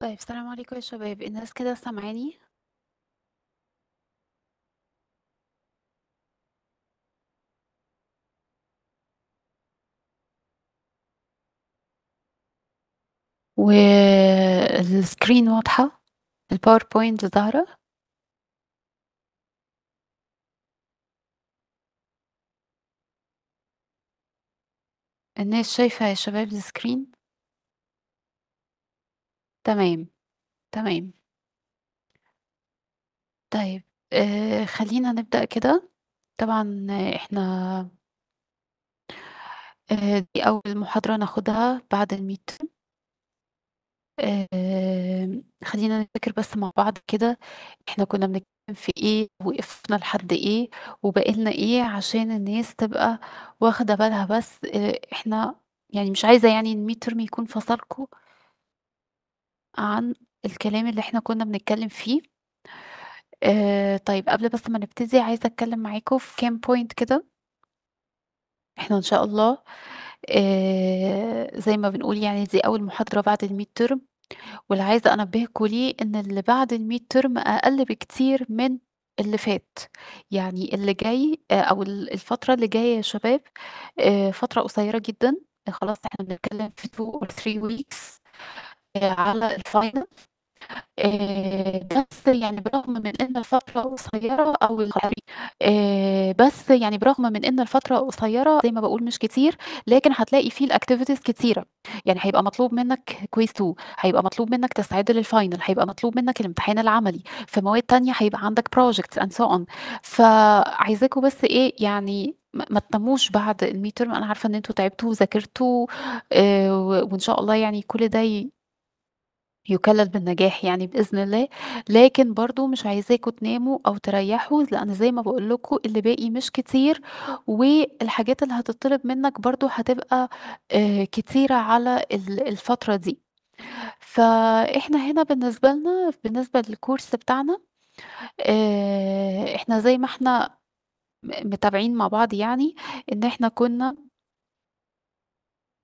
طيب السلام عليكم يا شباب. الناس كده سامعاني؟ وال screen واضحة؟ ال PowerPoint ظاهرة؟ الناس شايفة يا شباب السكرين؟ تمام تمام. طيب آه خلينا نبدأ كده. طبعا إحنا آه دي أول محاضرة ناخدها بعد الميت آه خلينا نفتكر بس مع بعض كده. إحنا كنا بنتكلم في إيه وقفنا لحد إيه وبقيلنا إيه عشان الناس تبقى واخدة بالها بس إحنا يعني مش عايزة يعني ترم يكون فصلكوا عن الكلام اللي إحنا كنا بنتكلم فيه. آه طيب قبل بس ما نبتدي عايزة أتكلم معاكم في كام بوينت كده. إحنا إن شاء الله آه زي ما بنقول يعني دي أول محاضرة بعد ترم واللي عايزة أنبهكوا ليه إن اللي بعد ترم أقل بكتير من اللي فات. يعني اللي جاي آه، أو ال- الفترة اللي جاية يا شباب آه، فترة قصيرة جدا. خلاص إحنا بنتكلم في 2 or 3 weeks. على ال final. آه، بس يعني برغم من إن الفترة قصيرة أو الخريج آه، بس يعني برغم من إن الفترة قصيرة زي ما بقول مش كتير لكن هتلاقي فيه ال activities كتيرة. يعني هيبقى مطلوب منك quiz 2 هيبقى مطلوب منك تستعد لل final هيبقى مطلوب منك الامتحان العملي. في مواد تانية هيبقى عندك projects and so on. فعايزاكوا بس إيه يعني ما تناموش بعد ال midterm أنا عارفة إن أنتوا تعبتوا وذاكرتوا آه، وإن شاء الله يعني كل ده يُكلّل بالنجاح يعني بإذن الله، لكن برضه مش عايزاكم تناموا أو تريّحوا، لأن زي ما باقول لكم اللي باقي مش كتير، والحاجات اللي هتطلب منك برضه هتبقى آآ كتيرة على ال الفترة دي. فإحنا هنا بالنسبة لنا بالنسبة للcourse بتاعنا آآ إحنا زي ما إحنا متابعين مع بعض يعني، إن إحنا كنا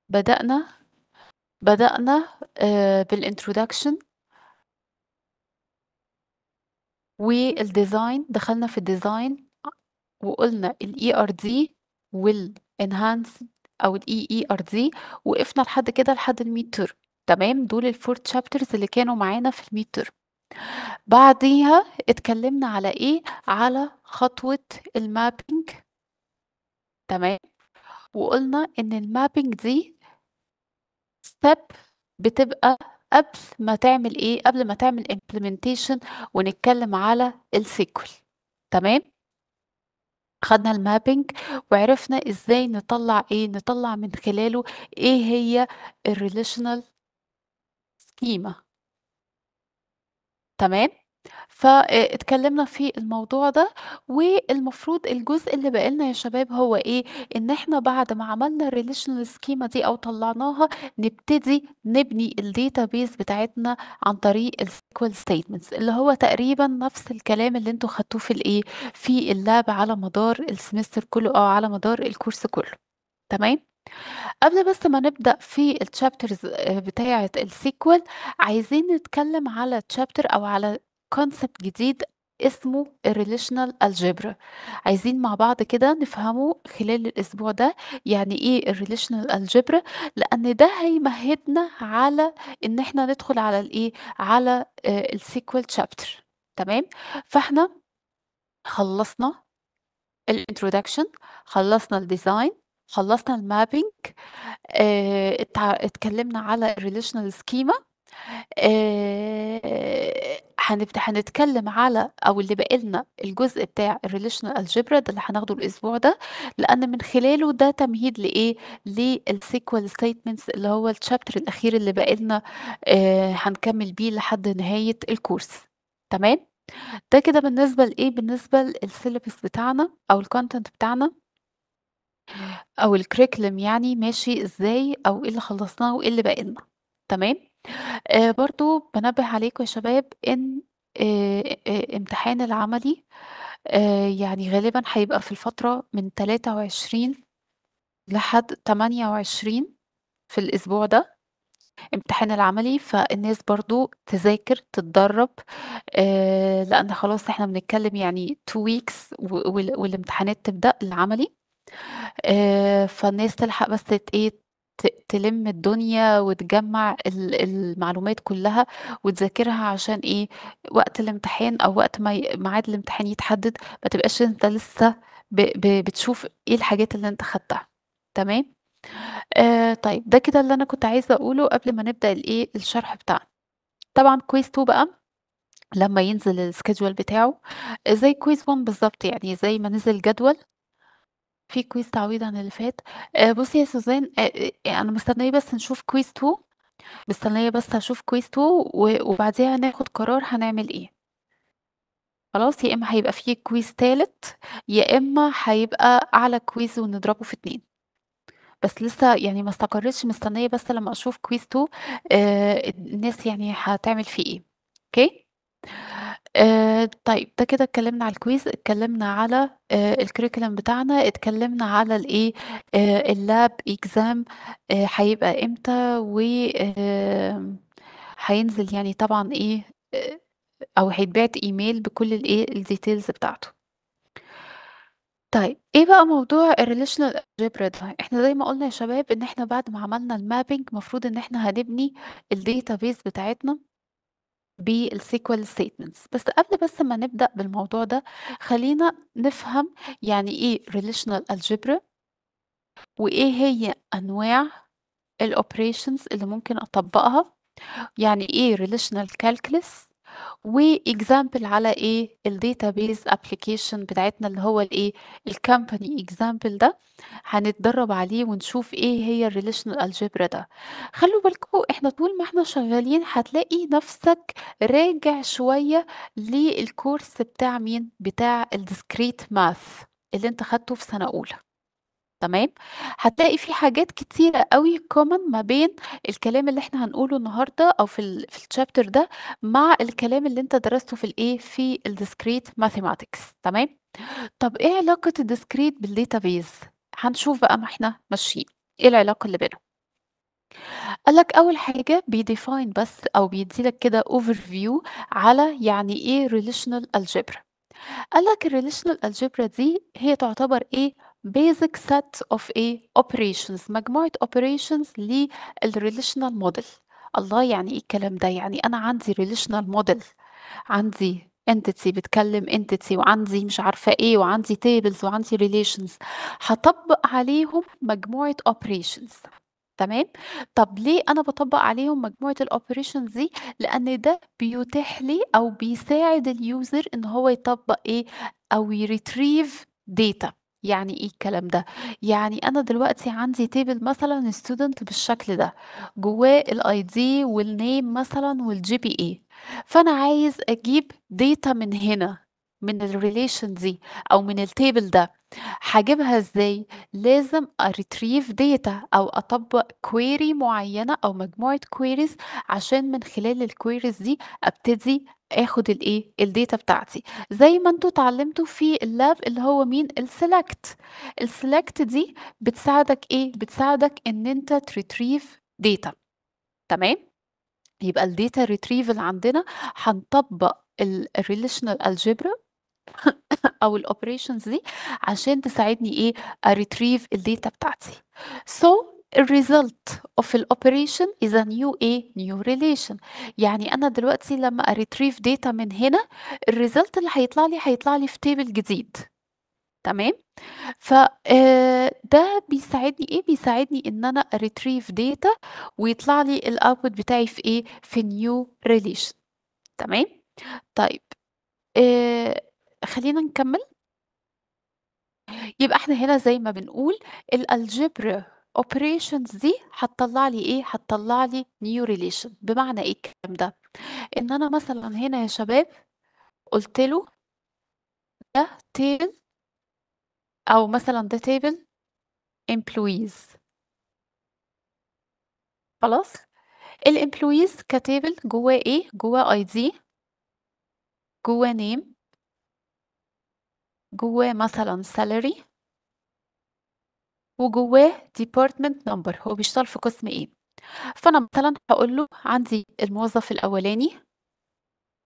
بدأنا بدأنا آآ بالintroduction. والdesign دخلنا في الdesign وقُلنا الERD والenhanced أو الEERD وقفنا لحد كده لحد الmid-term تمام، دول ال4 chapters اللي كانوا معانا في الmid-term. بعديها اتكلمنا على إيه، على خطوة الmapping تمام، وقُلنا إن الmapping دي step بتبقى قبل ما تعمل إيه، قبل ما تعمل implementation ونتكلم على الSQL تمام؟ خدنا المابينج وعرفنا إزاي نطلّع إيه، نطلّع من خلاله إيه هي الrelational schema تمام؟ ف آآ اتكلّمنا في الموضوع ده، والمفروض الجزء اللي باقي لنا يا شباب هو إيه، إن إحنا بعد ما عملنا الrelational schema دي أو طلّعناها، نبتدي نبني الdatabase بتاعتنا عن طريق الSQL statements اللي هو تقريبًا نفس الكلام اللي أنتم خدتوه في الإيه، في الlab على مدار السمستر كلّه أو على مدار الكورس كلّه، تمام؟ قبل بس ما نبدأ في الchapters آآ بتاعة الSQL عايزين نتكلم على chapter أو على concept جديد اسمه الrelational algebra. عايزين مع بعض كده نفهمه خلال الأسبوع ده يعني إيه الrelational algebra لأن ده هيمهدنا على إن إحنا ندخل على الإيه، على آآ الSQL chapter. تمام؟ فإحنا خلّصنا الintroduction خلّصنا الdesign خلّصنا آآ اتع اتكلّمنا على الrelational schema. آآ هنبت هنتكلّم على أو اللي باقي لنا الجزء بتاع الrelational algebra ده اللي هناخده الأسبوع ده، لأن من خلاله ده تمهيد لإيه، للSQL statements اللي هو الchapter الأخير اللي باقي لنا آآ هنكمّل بيه لحد نهاية الكورس تمام؟ ده كده بالنسبة لإيه، بالنسبة للsyllabus بتاعنا أو الcontent بتاعنا. أو الcurriculum يعني ماشي إزاي أو إيه اللي خلّصناه وإيه اللي باقي لنا، تمام؟ آآ برضه بانبّه عليكم يا شباب إن آآ آآ امتحان العملي يعني غالبًا هيبقى في الفترة من 23 لحد 28 في الأسبوع ده، امتحان العملي، فالناس برضه تذاكر، تتدرّب، لإن خلاص إحنا بنتكلّم يعني 2 weeks و وال والامتحانات تبدأ العملي، فالناس تلحق بس إيه، تلِم الدنيا وتجمّع ال المعلومات كلّها وتذاكرها عشان إيه، وقت الامتحان أو وقت ما ميعاد الامتحان يتحدد، ما تبقاش أنت لسه بتشوف إيه الحاجات اللي أنت خدتها، تمام؟ آآ طيب ده كده اللي أنا كنت عايزة أقوله قبل ما نبدأ الإيه، الشرح بتاعنا. طبعًا quiz 2 بقى لمّا ينزل الschedule بتاعه زي quiz 1 بالضبط، يعني زي ما نزل جدول في quiz تعويض عن اللي فات. آآ بُصّي يا سوزان آآ آآ أنا مستنية بس نشوف quiz 2 مستنية بس أشوف quiz 2 و وبعديها ناخد قرار هنعمل إيه. خلاص، يا إمّا هيبقى في quiz تالت، يا إمّا هيبقى أعلى quiz ونضربه في 2. بس لسه يعني ما استقرِّتش، مستنية بس لمّا أشوف quiz 2 آآ الناس يعني هتعمل فيه إيه، أوكي؟ آآ طيب ده كده اتكلّمنا على ال quiz، اتكلّمنا على آآ ال curriculum بتاعنا، اتكلّمنا على الإيه، الlab exam آآ هيبقى إمتى و هينزل يعني طبعًا إيه، أو هيتبعت email بكل الإيه، الdetails بتاعته. طيب، إيه بقى موضوع الrelational algebra ده؟ إحنا زي ما قُلنا يا شباب إن إحنا بعد ما عملنا الmapping المفروض إن إحنا هنبني الdatabase بتاعتنا بالSQL statements. بس قبل بس ما نبدأ بالموضوع ده، خلّينا نفهم يعني إيه relational algebra وإيه هي أنواع الoperations اللي ممكن أطبّقها، يعني إيه relational calculus وexample على إيه، الdatabase application بتاعتنا اللي هو الإيه، الcompany example ده هنتدرّب عليه ونشوف إيه هي الrelational algebra ده. خلّوا بالكم إحنا طول ما إحنا شغّالين هتلاقي نَفْسك راجع شوية للcourse بتاع مين، بتاع الdiscrete math اللي أنت خدته في سَنة أولى، تمام؟ هتلاقي في حاجات كتيرة أوي common ما بين الكلام اللي إحنا هنقوله النهارده أو في ال في الchapter ده مع الكلام اللي أنت درسته في الإيه، في الdiscrete mathematics تمام؟ طَب إيه علاقة الdiscrete بالdatabase؟ هنشوف بقى ما إحنا ماشيين، إيه العلاقة اللي بينهم. قال لك أول حاجة بيdefine بس أو بيدّي لك كده overview على يعني إيه relational algebra. قال لك الrelational algebra دي هي تعتبر إيه، basic set of إيه، operations مجموعة operations للrelational model. الله! يعني إيه الكلام ده؟ يعني أنا عندي relational model عندي entity بتكلّم entity وعندي مش عارفة إيه وعندي tables وعندي relations هاطبّق عليهم مجموعة operations تمام؟ طَب ليه أنا باطبّق عليهم مجموعة الoperations دي؟ لإن ده بيتيح لي أو بيساعد الuser إن هو يطبّق إيه، أو يretrieve data. يعني إيه الكلام ده؟ يعني أنا دلوقتي عندي table مثلًا student بالشكل ده، جوّاه الID والname مثلًا والGPA، فأنا عايز أجيب data من هنا، من الrelation دي أو من الtable ده، هاجيبها إزاي؟ لازم أretrieve data أو أطبّق query معيّنة أو مجموعة queries عشان من خلال الqueries دي أبتدي آخُد الإيه، الdata بتاعتي. زي ما أنتم اتعلّمتوا في الlab اللي هو مين، الselect. الselect دي بتساعدك إيه، بتساعدك إن أنت تretrieve data تمام؟ يبقى الdata retrieval عندنا هنطبّق ال الrelational algebra أو الoperations دي عشان تساعدني إيه، أretrieve الdata بتاعتي. So of الoperation is a new إيه، new relation. يعني أنا دلوقتي لمّا أretrieve data من هنا، الresult اللي هيطلع لي، هيطلع لي في table جديد، تمام؟ ف آآ ده بيساعدني إيه، بيساعدني إن أنا أretrieve data ويطلع لي الoutput بتاعي في إيه، في new relation تمام؟ طيب آآ خلّينا نكمّل. يبقى إحنا هنا زي ما بنقول الalgebra operations دي هتطلّع لي إيه، هتطلّع لي new relation بمعنى إيه الكلام ده؟ إن أنا مثلًا هنا يا شباب قُلت له ده table أو مثلًا ده table employees. خلاص؟ الemployees كtable جوّاه إيه، جوّاه ID جوّاه name جوّاه مثلًا salary وجوّاه department number هو بيشتغل في قسم إيه. فأنا مثلًا هاقول له عندي الموظف الأولاني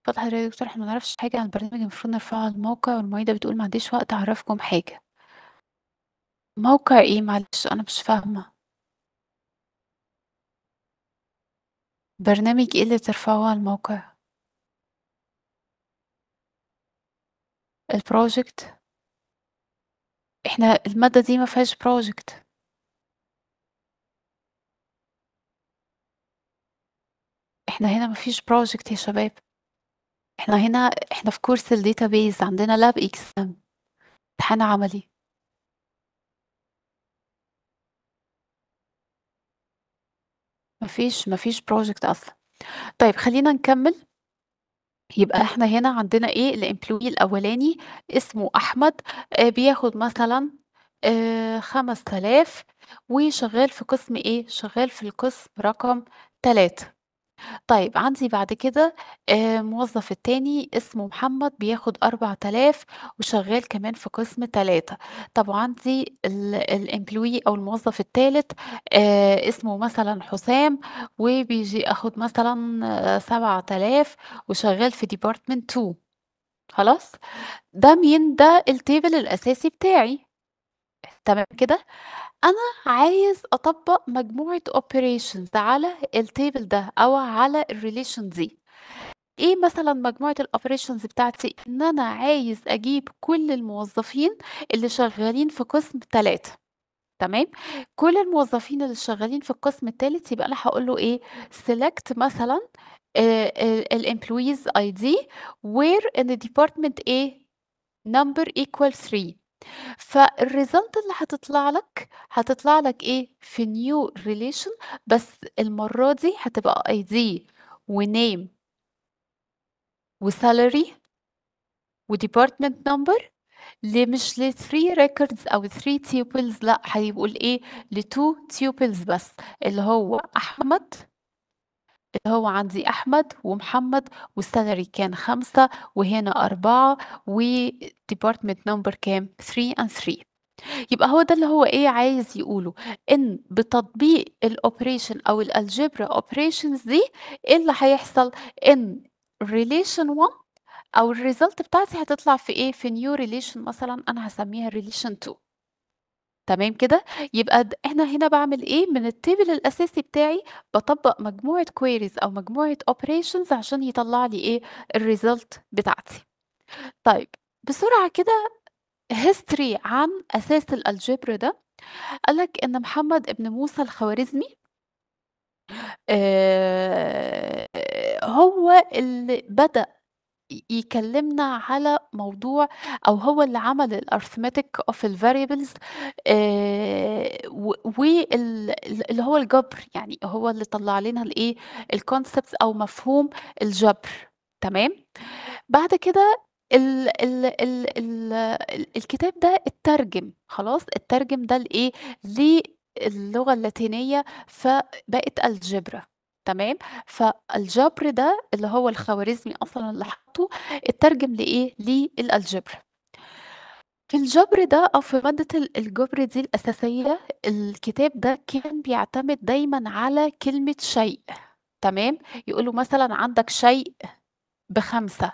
اتفضل حضرتك يا دكتور إحنا ما نعرفش حاجة عن البرنامج المفروض نرفعه على الموقع والمعيدة بتقول ما عنديش وقت أعرّفكم حاجة. موقع إيه معلش أنا مش فاهمة؟ برنامج إيه اللي ترفعوه على الموقع؟ الproject إحنا المادة دي ما فيهاش project. إحنا هنا ما فيش project يا شباب. إحنا هنا إحنا في كورس الdatabase عندنا lab exam امتحان عملي. ما فيش ما فيش project أصلًا. طيب خلّينا نكمّل. يبقى إحنا هنا عندنا إيه الemployee الأولاني اسمه أحمد آآ بياخد مثلًا آآ 5000 وشغّال في قسم إيه، شغّال في القسم رقم 3. طيب عندي بعد كده آآ الموظف التاني اسمه محمد بياخد 4000 وشغّال كمان في قسم 3. طب وعندي ال الemployee أو الموظف التالت اسمه مثلًا حسام وبييجي ياخد مثلًا 7000 وشغّال في department 2 خلاص؟ ده مين؟ ده الtable الأساسي بتاعي. تمام كده؟ أنا عايز أطبّق مجموعة operations على الtable ده أو على الrelation دي. إيه مثلًا مجموعة الoperations بتاعتي؟ إن أنا عايز أجيب كل الموظفين اللي شغّالين في قسم 3 تمام؟ كل الموظفين اللي شغّالين في القسم التالت يبقى أنا هاقول له إيه select مثلًا آآ ال الemployees ID where in the department إيه number equal 3 فالresult اللي هتطلع لك، هتطلع لك إيه؟ في new relation بس المرّة دي هتبقى ID وname وsalary وdepartment number ل مش ل3 records أو 3 tuples لأ، هيبقوا لإيه؟ ل2 tuples بس اللي هو أحمد اللي هو عندي أحمد ومحمد والsalary كان 5 وهنا 4 وdepartment number كام 3 and 3 يبقى هو ده اللي هو إيه عايز يقوله، إن بتطبيق الoperation أو الalgebra operations دي إيه اللي هيحصل؟ إن relation 1 أو الresult بتاعتي هتطلع في إيه في new relation مثلًا أنا هاسميها relation 2. تمام كده؟ يبقى د أنا هنا باعمل إيه من الtable الأساسي بتاعي باطبّق مجموعة queries أو مجموعة operations عشان يطلّع لي إيه الresult بتاعتي. طيب بسرعة كده history عن أساس الalgebra ده، قال لك إن محمد ابن موسى الخوارزمي آآ هو اللي بدأ يكلّمنا على موضوع أو هو اللي عمل الarithmetic of الvariables آآ و وال ال اللي هو الجبر، يعني هو اللي طلّع لنا الإيه، الconcepts أو مفهوم الجبر تمام؟ بعد كده ال ال ال ال ال الكتاب ده اتّرجم خلاص، اتّرجم ده لإيه، للغة اللاتينية فبقت algebra. تمام؟ فالجبر ده اللي هو الخوارزمي أصلًا اللي حاطّه اتّرجم لإيه، للalgebra. في الجبر ده أو في مادة ال الجبر دي الأساسية، الكتاب ده كان بيعتمد دايمًا على كلمة شيء تمام؟ يقول له مثلًا عندك شيء ب5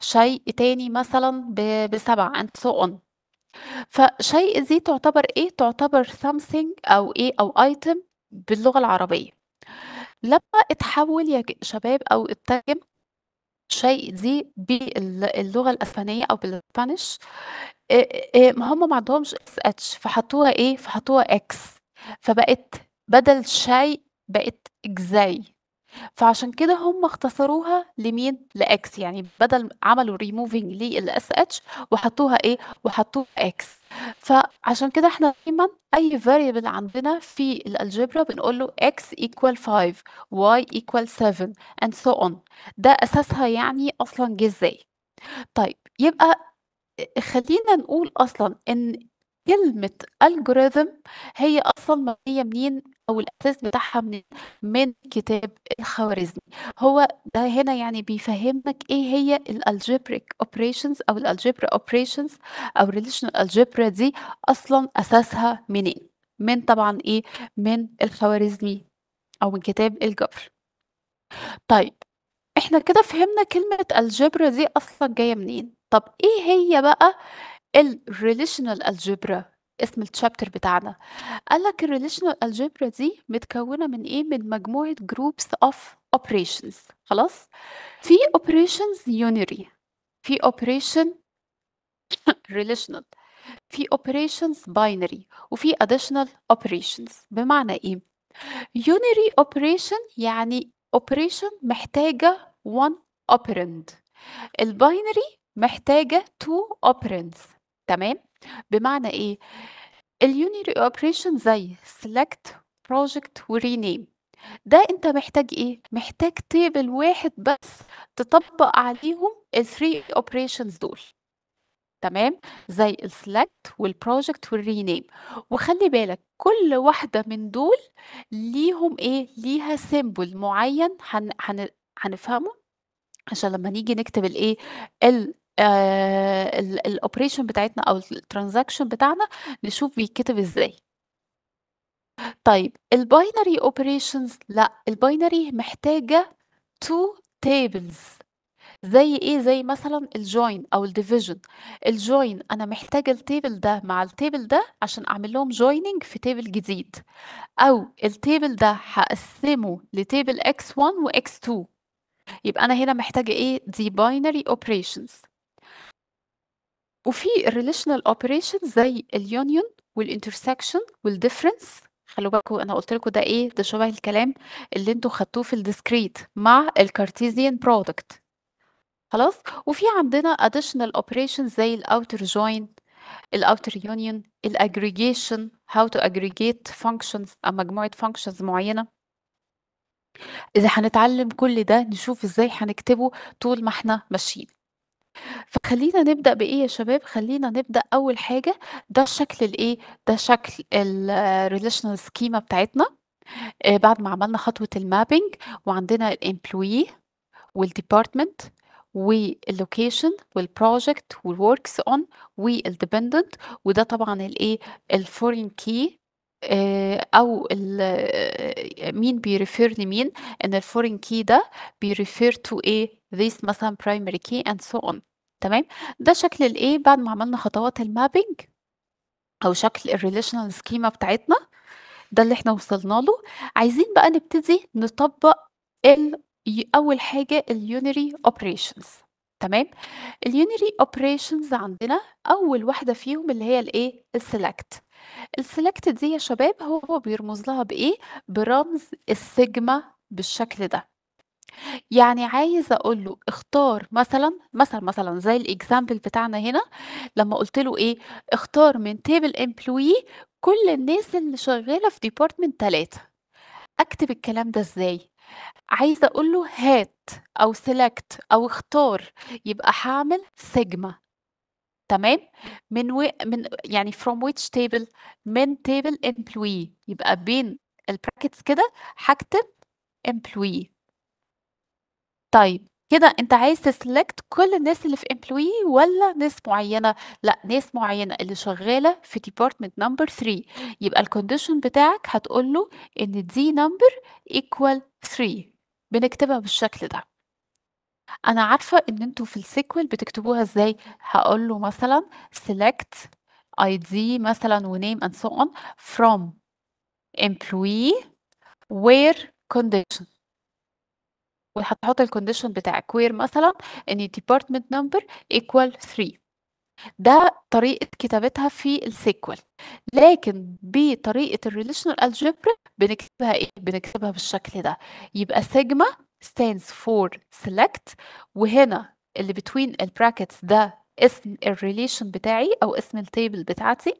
شيء تاني مثلًا ب ب7 and so on. فشيء دي تعتبر إيه، تعتبر something أو إيه، أو item باللغة العربية. لمّا اتحوّل يا شباب أو اتّرجم شيء دي بال اللغة الأسبانية أو آآ ما هم ما عندهمش sh فحطّوها إيه، فحطّوها x فبقت بدل شيء بقت إجزاي، فعشان كده هم اختصروها لمين، لx يعني بدل عملوا removing للsh وحطّوها إيه، وحطّوها x فعشان كده إحنا دايمًا أي variable عندنا في الalgebra بنقول له x equal 5 y equal 7 and so on. ده أساسها يعني أصلًا جه إزاي. طيب يبقى خلّينا نقول أصلًا إن كلمة algorithm هي أصلًا مبنية منين أو الأساس بتاعها منين، من كتاب الخوارزمي. هو ده هنا يعني بيفهّمك إيه هي الalgebraic operations أو الalgebra operations أو relational algebra دي أصلًا أساسها منين، من طبعًا إيه، من الخوارزمي أو من كتاب الجبر. طيب، إحنا كده فهمنا كلمة algebra دي أصلًا جاية منين. طب إيه هي بقى الrelational algebra اسم الchapter بتاعنا؟ قال لك الrelational algebra دي متكوّنة من إيه، من مجموعة groups of operations خلاص؟ في operations unary، في operation relational، في operations binary، وفي additional operations بمعنى إيه؟ unary operation يعني operation محتاجة one operand الbinary محتاجة two operands تمام؟ بمعنى إيه؟ الunary operation زي select، project وrename ده أنت محتاج إيه؟ محتاج table واحد بس تطبّق عليهم ال3 operations دول. تمام؟ زي الselect والproject والrename وخلّي بالك كل واحدة من دول ليهم إيه، ليها symbol معيّن هن هن هنفهمه عشان لمّا نيجي نكتب الإيه، ال آآ ال الoperation بتاعتنا أو الtransaction بتاعنا نشوف بيتكتب إزاي. طيب الbinary operations لأ، الbinary محتاجة 2 tables زي إيه، زي مثلًا الjoin أو الdivision. الjoin أنا محتاجة الtable ده مع الtable ده عشان أعمل لهم joining في table جديد، أو الtable ده هاقسّمه لtable x1 وx2 يبقى أنا هنا محتاجة إيه، دي binary operations. وفي الrelational operations زي الunion والintersection والdifference خلّوا بالكم أنا قُلت لكم ده إيه، ده شبه الكلام اللي أنتم خدتوه في الdiscrete مع الcartesian product خلاص؟ وفي عندنا additional operations زي الouter join، الouter union، الaggregation how to aggregate functions أو مجموعة functions معيّنة. إذا هنتعلم كل ده نشوف إزاي هنكتبه طول ما إحنا ماشيين. فخلّينا نبدأ بإيه يا شباب، خلّينا نبدأ أول حاجة ده شكل الإيه، ده شكل الrelational schema بتاعتنا. آآ بعد ما عملنا خطوة الmapping وعندنا الemployee والdepartment والlocation والproject والworks on والdependent وده طبعًا الإيه، الforeign key آآ أو ال مين بيrefer لمين، إن الforeign key ده بيrefer to إيه، this مثلًا primary key and so on. تمام؟ ده شكل الإيه، بعد ما عملنا خطوات الmapping أو شكل الrelational schema بتاعتنا، ده اللي إحنا وصلنا له. عايزين بقى نبتدي نطبّق ال ي أول حاجة الunary operations تمام؟ الunary operations عندنا أول واحدة فيهم اللي هي الإيه، الselect. الselect دي يا شباب هو بيرمز لها بإيه، برمز السيجما بالشكل ده. يعني عايزة أقول له اختار مثلًا، مثلًا، مثلًا زي الexample بتاعنا هنا لمّا قُلت له إيه، اختار من table employee كل الناس اللي شغّالة في department 3 أكتب الكلام ده إزاي؟ عايزة أقول له هات أو select أو اختار، يبقى هاعمل سيجما تمام؟ من و من يعني from which table من table employee يبقى بين الbrackets كده هاكتب employee. طيب كده أنت عايز تselect كل الناس اللي في employee والّا ناس معيّنة؟ لأ، ناس معيّنة اللي شغّالة في department number 3 يبقى الcondition بتاعك هتقول له إن دي number equal 3 بنكتبها بالشكل ده. أنا عارفة إن أنتم في الSQL بتكتبوها إزاي، هاقول له مثلًا select ID مثلًا ونame and so on from employee where condition. وهتحط الcondition بتاعك where مثلًا إن department number equal 3 ده طريقة كتابتها في الSQL لكن بطريقة الrelational algebra بنكتبها إيه، بنكتبها بالشكل ده، يبقى sigma stands for select وهنا اللي between الbrackets ده اسم الrelation بتاعي أو اسم الtable بتاعتي.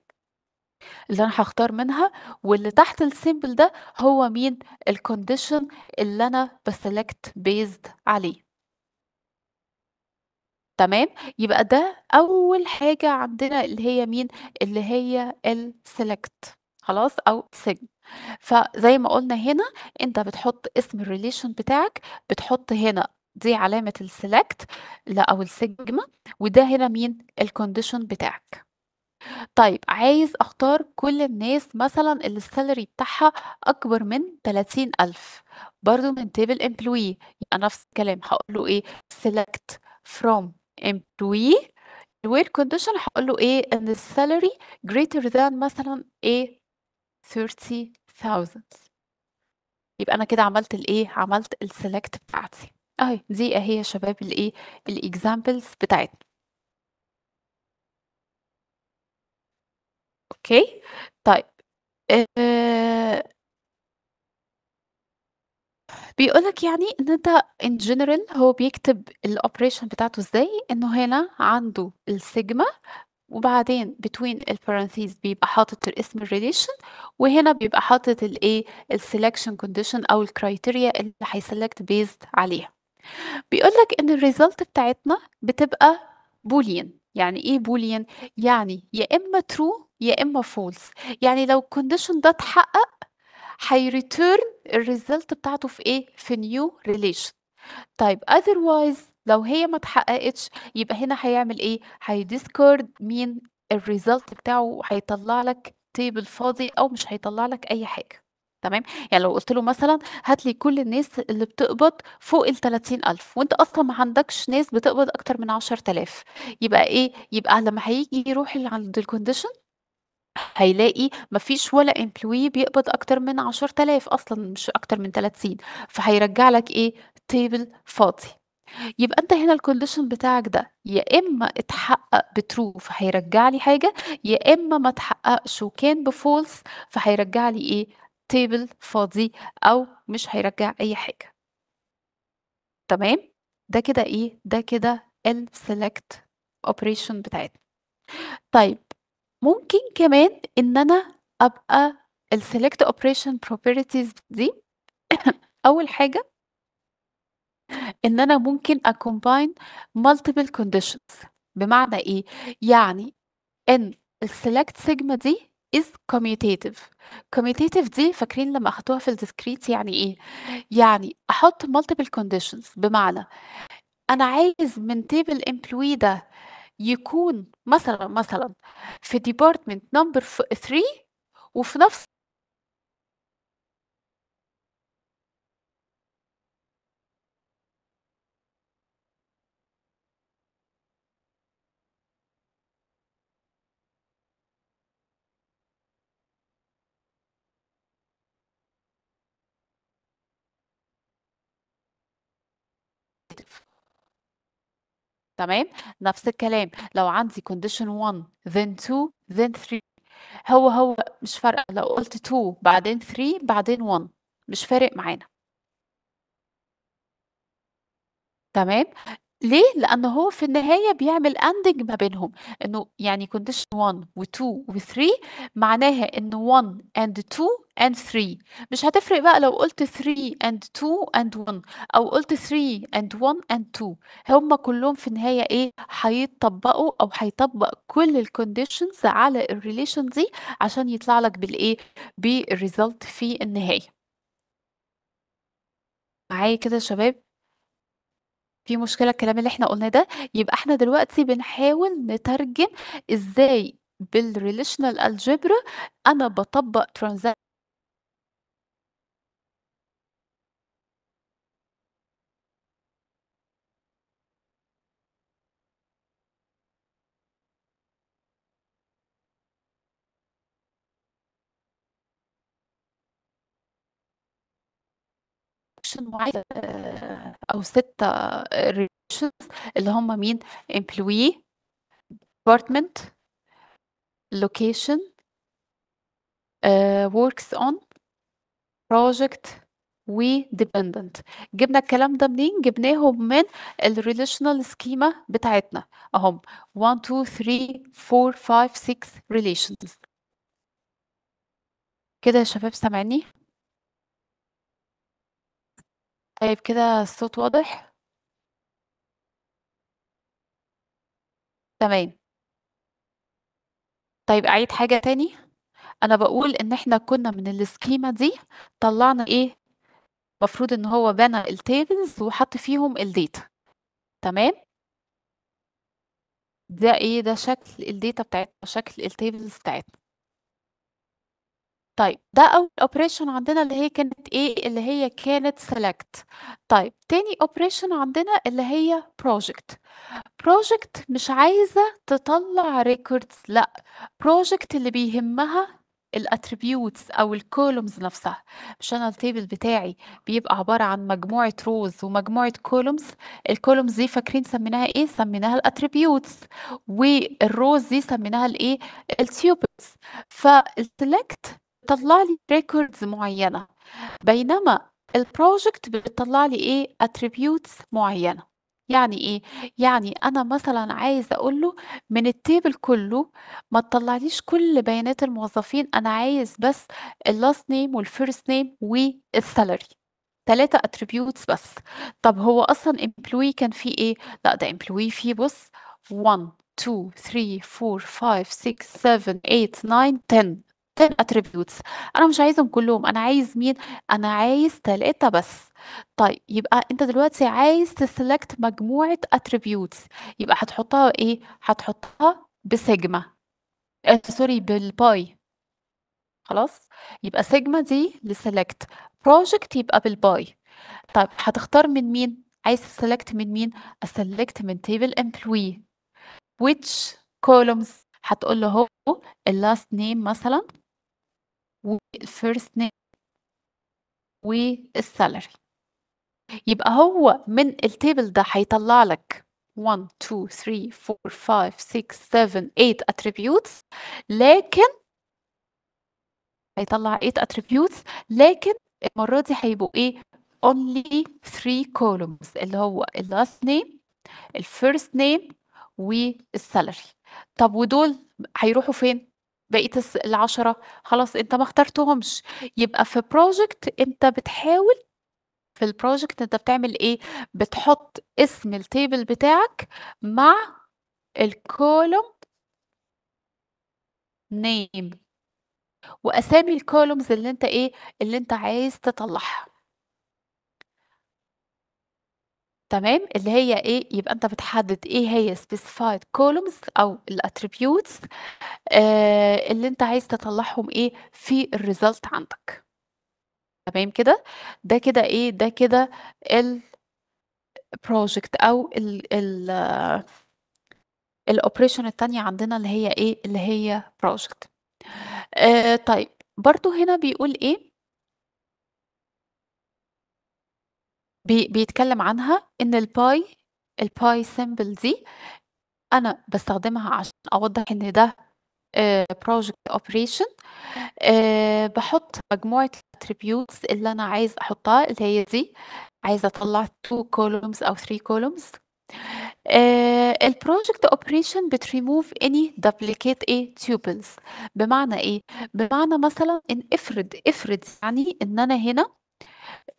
اللي أنا هاختار منها، واللي تحت الsymbol ده هو مين، الcondition اللي أنا بselect based عليه. تمام؟ يبقى ده أول حاجة عندنا اللي هي مين، اللي هي الselect خلاص أو sigma. فزي ما قُلنا هنا أنت بتحط اسم الrelation بتاعك، بتحط هنا دي علامة الselect ل أو الsigma وده هنا مين، الcondition بتاعك. طيب عايز أختار كل الناس مثلًا اللي الsalary بتاعها أكبر من 30,000 برضه من table employee يبقى نفس الكلام. هاقول له إيه؟ select from employee. condition هاقول له إيه؟ إن الsalary greater than مثلًا إيه؟ 30,000 يبقى أنا كده عملت الإيه، عملت الselect بتاعتي. أهي دي أهي يا شباب الإيه، الexamples بتاعتنا. أوكي، طيب آآ بيقول لك يعني إن أنت in general هو بيكتب الoperation بتاعته إزاي، إنه هنا عنده السيجما وبعدين between الparentheses بيبقى حاطط اسم الrelation وهنا بيبقى حاطط الإيه، الselection condition أو الcriteria اللي هيselect based عليها. بيقول لك إن الresult بتاعتنا بتبقى boolean يعني إيه boolean؟ يعني يا إما true يا إما false. يعني لو الcondition ده اتحقق هيreturn الresult بتاعته في إيه، في new relation. طيب otherwise لو هي ما اتحققتش يبقى هنا هيعمل إيه، هيdiscard مين، الresult بتاعه وهيطلّع لك table فاضي أو مش هيطلّع لك أي حاجة، تمام؟ يعني لو قُلت له مثلًا هات لي كل الناس اللي بتقبض فوق ال30,000 وأنت أصلًا ما عندكش ناس بتقبض أكتر من 10,000 يبقى إيه، يبقى لمّا هييجي يروح عند الcondition هيلاقي ما فيش ولا employee بيقبض أكتر من 10,000 أصلًا مش أكتر من 30 فهيرجّع لك إيه، table فاضي. يبقى أنت هنا الcondition بتاعك ده يا إما اتحقق بtrue فهيرجّع لي حاجة، يا إما ما اتحققش وكان بfalse فهيرجّع لي إيه، table فاضي أو مش هيرجّع أي حاجة. تمام؟ ده كده إيه، ده كده الselect operation بتاعتنا. طيب ممكن كمان إن أنا أبقى الselect operation properties دي أول حاجة إن أنا ممكن أcombine multiple conditions بمعنى إيه، يعني إن الselect sigma دي is commutative commutative دي فاكرين لمّا أخدتوها في الdiscrete يعني إيه، يعني أحط multiple conditions بمعنى أنا عايز من table employee ده يكون مثلًا، مثلًا في number ف 3 وفي نفس تمام، نفس الكلام. لو عندي condition 1 then 2 then 3 هو، هو مش فارقة لو قُلت 2 بعدين 3 بعدين 1 مش فارق معانا. تمام، ليه؟ لأن هو في النهاية بيعمل ending ما بينهم، إنه يعني condition 1 و2 و3 معناها إن 1 and 2 and 3 مش هتفرق بقى لو قُلت 3 and 2 and 1 أو قُلت 3 and 1 and 2 هم كلّهم في النهاية إيه، هيتطبّقوا أو هيطبّق كل الconditions على الrelation دي عشان يطلع لك بالإيه، بالresult في النهاية. معايا كده يا شباب؟ في مشكلة الكلام اللي إحنا قُلناه ده؟ يبقى إحنا دلوقتي بنحاول نترجم إزاي بالrelational algebra أنا باطبّق transa action معيّن أو 6 relations اللي هم مين؟ employee department location آآ works on project وdependent جِبنا الكلام ده منين؟ جِبناهم من الrelational schema بتاعتنا أهُم 1 2 3 4 5 6 relations. كده يا شباب سامعينّي؟ طيب كده الصوت واضح؟ تمام. طيب أعيد حاجة تاني؟ أنا باقول إن إحنا كنا من الschema دي طلّعنا إيه، المفروض إن هو بنى الtables وحَط فيهم الdata تمام؟ ده إيه، ده شكل الdata بتاعتنا، شكل الtables بتاعتنا. طيب ده أول operation عندنا اللي هي كانت إيه، اللي هي كانت select. طيب تاني operation عندنا اللي هي project. project مش عايزة تطلّع records لأ، project اللي بيهمها الattributes أو الcolumns نفسها. مش أنا الtable بتاعي بيبقى عبارة عن مجموعة rows ومجموعة columns، الcolumns دي فاكرين سميناها إيه، سميناها الattributes والrows دي سميناها الإيه، الtuples. فالselect بتطلّع لي records معيّنة، بينما الproject بتطلّع لي إيه، attributes معيّنة. يعني إيه، يعني أنا مثلًا عايزة أقول له من الtable كلّه ما تطلّعليش كل بيانات الموظفين، أنا عايز بس الlast name والfirst name والsalary. 3 attributes بس. طب هو أصلًا employee كان فيه إيه، لأ ده employee فيه بُص 1 2 3 4 5 6 7 8 9 10 10 attributes. أنا مش عايزهم كلّهم، أنا عايز مين، أنا عايز 3 بس. طيب يبقى أنت دلوقتي عايز تselect مجموعة attributes. يبقى هتحطها إيه، هتحطها بسيجما. آآ sorry بالpie. خلاص، يبقى سيجما دي لselect. project يبقى بالpie. طيب هتختار من مين، عايز تselect من مين، أselect من table employee. Which columns هتقول له أهو الlast name مثلًا. والfirst name والsalary. يبقى هو من الtable ده هيطلّع لك 1 2 3 4 5 6 7 8 attributes. لكن هيطلّع 8 attributes. لكن المرّة دي هيبقوا إيه، only 3 columns. اللي هو الlast name الfirst name والsalary. طب ودول هيروحوا فين، بقية ال10 خلاص أنت ما اخترتهمش، يبقى في project أنت بتحاول في الproject أنت بتعمل إيه، بتحط اسم الtable بتاعك مع الcolumn name وأسامي الcolumns اللي أنت إيه، اللي أنت عايز تطلّعها. تمام، اللي هي إيه، يبقى أنت بتحدد إيه هي specified columns أو الattributes آآ اللي أنت عايز تطلّعهم إيه، في الresult عندك. تمام كده، ده كده إيه، ده كده ال project أو ال ال التانية عندنا اللي هي إيه، اللي هي project. آآ طيب برضه هنا بيقول إيه؟ بي بيتكلم عنها إن الpie الpie symbol دي أنا باستخدمها عشان أوضّح إن ده آآ project operation. آآ باحط مجموعة الattributes اللي أنا عايز أحطها اللي هي دي، عايزة أطلّع 2 columns أو 3 columns. الproject operation بتremove any duplicate إيه tuples. بمعنى إيه، بمعنى مثلًا إن افرض افرض يعني إن أنا هنا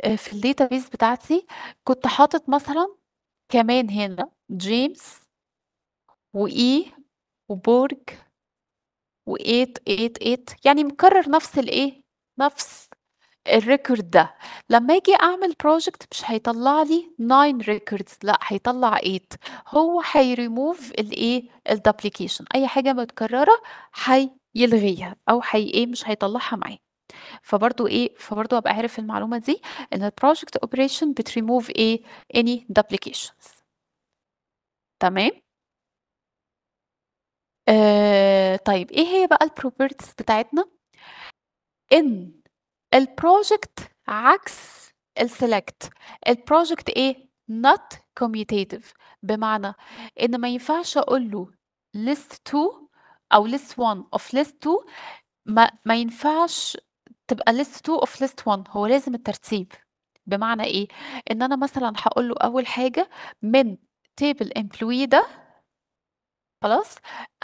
آآ في الdatabase بتاعتي كنت حاطط مثلًا كمان هنا جيمس وE وبورج و888 يعني مكرر نفس الإيه، نفس الrecord ده، لمّا آجي أعمل project مش هيطلّع لي 9 records لأ هيطلّع 8 هو هيremove الإيه، الduplication أي حاجة متكررة هيلغيها أو هي إيه، مش هيطلّعها معاه. فبرضه إيه، فبرضه أبقى عارف المعلومة دي إن الproject operation بتremove إيه، any duplications. تمام؟ آآ طيب إيه هي بقى الproperties بتاعتنا؟ إن الproject عكس الselect الproject إيه، not commutative بمعنى إن ما ينفعش أقول له list 2 أو list 1 of list 2 ما ما ينفعش تبقى list 2 of list 1 هو لازم الترتيب. بمعنى إيه، إن أنا مثلًا هاقول له أول حاجة من table employee ده خلاص،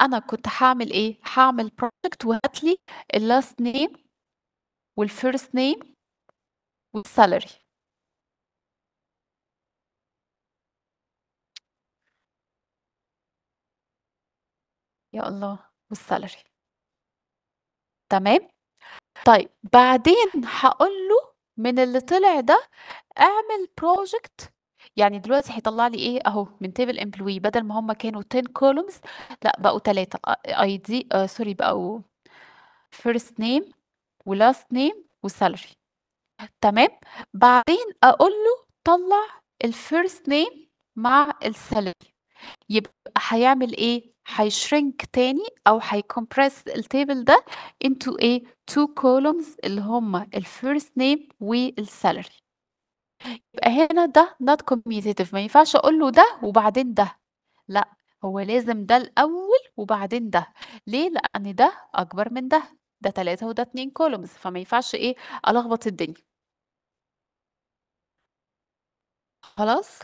أنا كنت هاعمل إيه، هاعمل project وهات لي الlast name والfirst name والsalary. يا الله! والsalary. تمام؟ طيب بعدين هاقول له من اللي طلع ده أعمل project يعني دلوقتي هيطلّع لي إيه، أهو من table employee بدل ما هُم كانوا 10 columns لأ بقوا 3 أ ID آآ sorry بقوا first name وlast name وsalary. تمام، بعدين أقول له طلّع الfirst name مع الsalary يبقى هيعمل إيه، هيshrink تاني أو هيcompress الtable ده into إيه، 2 columns اللي هُم الfirst name والsalary. يبقى هنا ده not commutative ما ينفعش أقول له ده وبعدين ده، لأ، هو لازم ده الأول وبعدين ده، ليه؟ لأن ده أكبر من ده، ده 3 وده 2 columns فما ينفعش إيه، ألخبط الدنيا. خلاص؟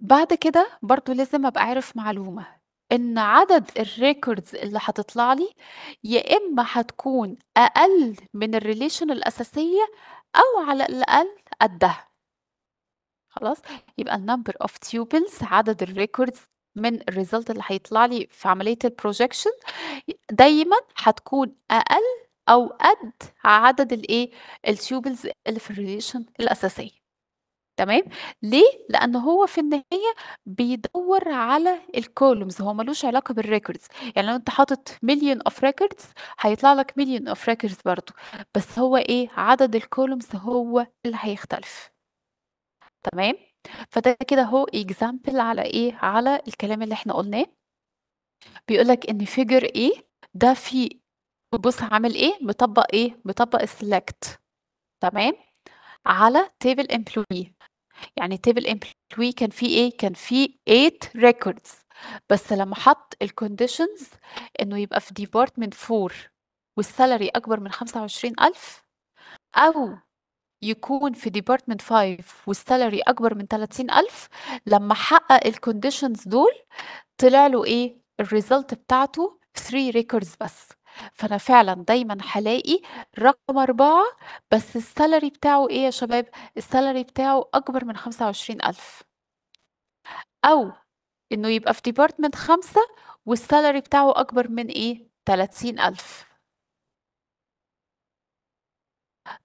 بعد كده برضه لازم أبقى عارف معلومة، إن عدد الrecords اللي هتطلع لي يا إما هتكون أقل من الrelation الأساسية أو على الأقل قدّها. خلاص؟ يبقى الnumber of tuples عدد الrecords من الresult اللي هيطلع لي في عملية الprojection دايمًا هتكون أقل أو قد عدد الإيه، الtuples اللي في الrelation الأساسية. تمام؟ ليه؟ لأن هو في النهاية بيدوّر على الcolumns هو ما لوش علاقة بالrecords يعني لو أنت حاطط million of records هيطلع لك million of records برضه، بس هو إيه، عدد الcolumns هو اللي هيختلف. تمام؟ فده كده أهو example على إيه، على الكلام اللي إحنا قُلناه. بيقول لك إن figure A ده فيه بُص عامل إيه، مطبّق إيه، مطبّق الselect تمام، على table employee يعني table employee كان فيه إيه، كان فيه 8 records. بس لمّا حَط الconditions إنه يبقى في department 4 والsalary أكبر من 25,000 أو يكون في department 5 والsalary أكبر من 30,000 لمّا حقق الconditions دول طلع له إيه، الresult بتاعته 3 records بس، فأنا فعلًا دايمًا هالاقي رقم 4 بس الsalary بتاعه إيه يا شباب، الsalary بتاعه أكبر من 25,000 أو إنه يبقى في department 5 والsalary بتاعه أكبر من إيه، 30,000.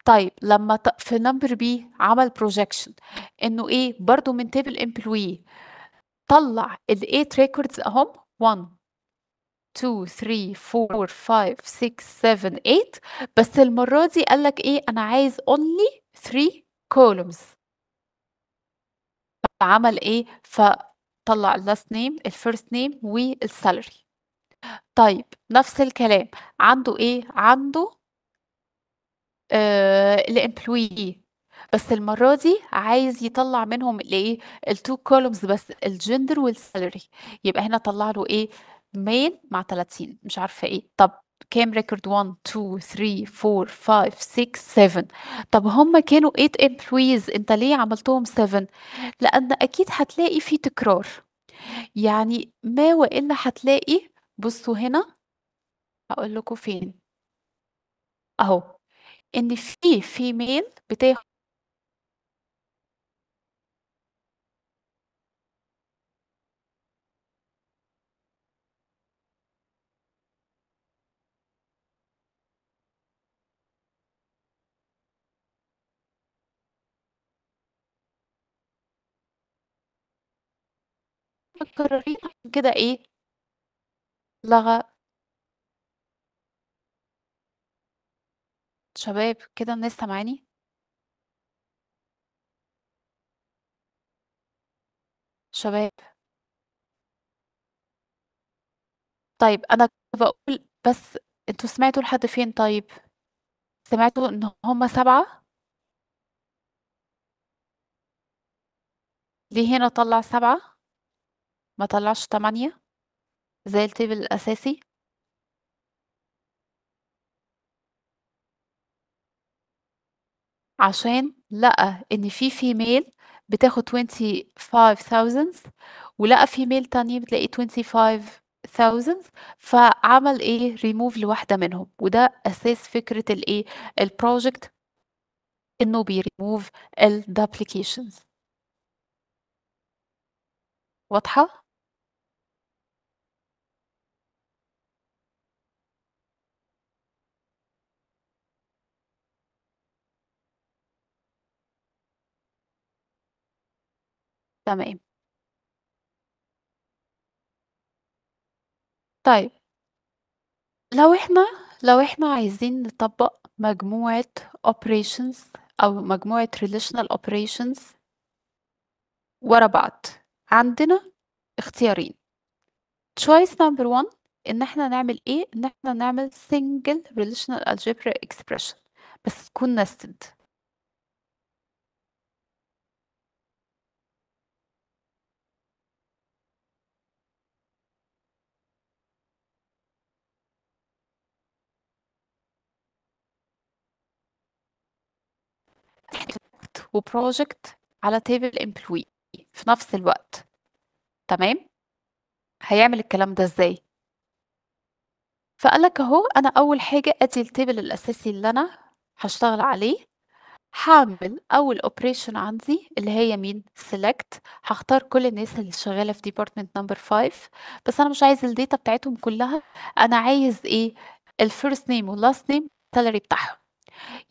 طيب لمّا في number B عمل projection إنه إيه، برضه من table employee طلّع ال8 records أهُم 1 2 3 4 5 6 7 8 بس المرّة دي قال لك إيه، أنا عايز only 3 columns. فعمل إيه، فطلّع الlast name الfirst name والsalary. طيب نفس الكلام. عنده إيه، عنده الemployee. بس المرّة دي عايز يطلّع منهم الإيه، ال2 columns بس الgender والsalary. يبقى هنا طلّع له إيه، male مع 30 مش عارفة إيه، طب كام record 1 2 3 4 5 6 7 طب هُم كانوا 8 employees أنت ليه عملتهم 7 لأن أكيد هتلاقي في تكرار، يعني ما وإلا هتلاقي بُصّوا هنا هاقول لكم فين. أهو، إن في female بتاخ متكررين عشان كده إيه لغى شباب كده الناس سامعاني؟ شباب. طيب أنا باقول بس أنتم سمعتوا لحد فين طيب؟ سمعتوا إن هُم 7؟ ليه هنا طلّع 7 ما طلّعش 8 زي الtable الأساسي؟ عشان لقى إن في female بتاخد 25,000 ولقى female تانية بتلاقي 25,000 فعمل إيه remove لواحدة منهم، وده أساس فكرة الإيه الproject إنه بيremove الduplications. واضحة؟ تمام. طيب. لو إحنا لو إحنا عايزين نطبّق مجموعة operations أو مجموعة relational operations ورا بعض، عندنا اختيارين. choice number 1 إن إحنا نعمل إيه، إن إحنا نعمل single relational algebraic expression بس تكون nested. وproject على table employee في نفس الوقت. تمام؟ هيعمل الكلام ده إزاي؟ فقال لك أهو أنا أول حاجة آدي الtable الأساسي اللي أنا هاشتغل عليه، هاعمل أول operation عندي اللي هي مين؟ select هاختار كل الناس اللي شغالة في department number 5 بس أنا مش عايز الdata بتاعتهم كلها، أنا عايز إيه؟ الfirst name والlast name salary بتاعهم.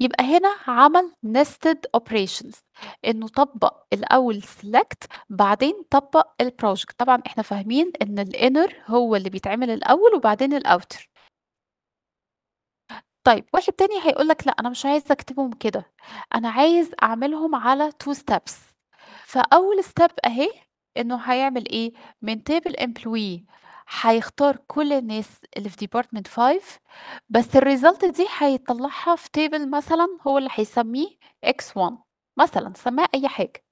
يبقى هنا عمل nested operations إنه طبّق الأول select بعدين طبّق الproject طبعًا إحنا فاهمين إن الinner هو اللي بيتعمل الأول وبعدين الouter. طيب واحد تاني هيقول لك لأ أنا مش عايز أكتبهم كده، أنا عايز أعملهم على 2 steps فأول step أهي إنه هيعمل إيه؟ من table employee هيختار كل الناس اللي في department 5 بس الresult دي هيطلّعها في table مثلًا هو اللي هيسميه x1 مثلًا سمّاه أي حاجة.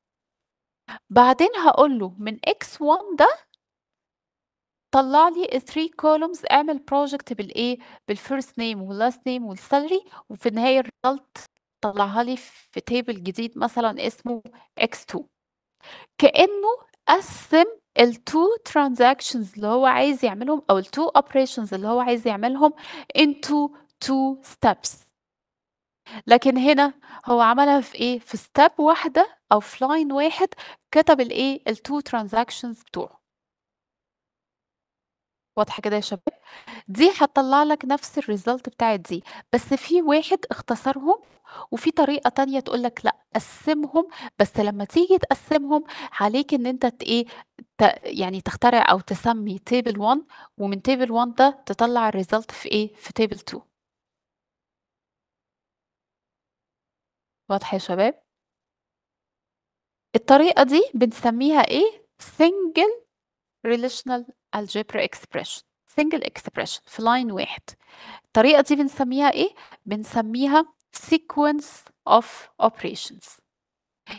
بعدين هاقول له من x1 ده طلّع لي ال3 columns اعمل project بالإيه؟ بالfirst name والlast name والsalary وفي النهاية الresult طلّعها لي في table جديد مثلًا اسمه x2 كإنه قسّم ال2 transactions اللي هو عايز يعملهم أو ال2 operations اللي هو عايز يعملهم into 2 steps. لكن هنا هو عملها في إيه؟ في step واحدة أو في line واحد كتب الإيه؟ ال2 transactions بتوعه. واضحة كده يا شباب؟ دي هتطلّع لك نفس الresult بتاعة دي، بس في واحد اختصرهم وفي طريقة تانية تقول لك لأ قسّمهم بس لمّا تيجي تقسّمهم عليك إن أنت إيه؟ يعني تخترع أو تسمّي table 1 ومن table 1 ده تطلّع الresult في إيه؟ في table 2. واضحة يا شباب؟ الطريقة دي بنسميها إيه؟ single relational algebra expression single expression في line واحد. الطريقة دي بنسميها إيه؟ بنسميها sequence of operations.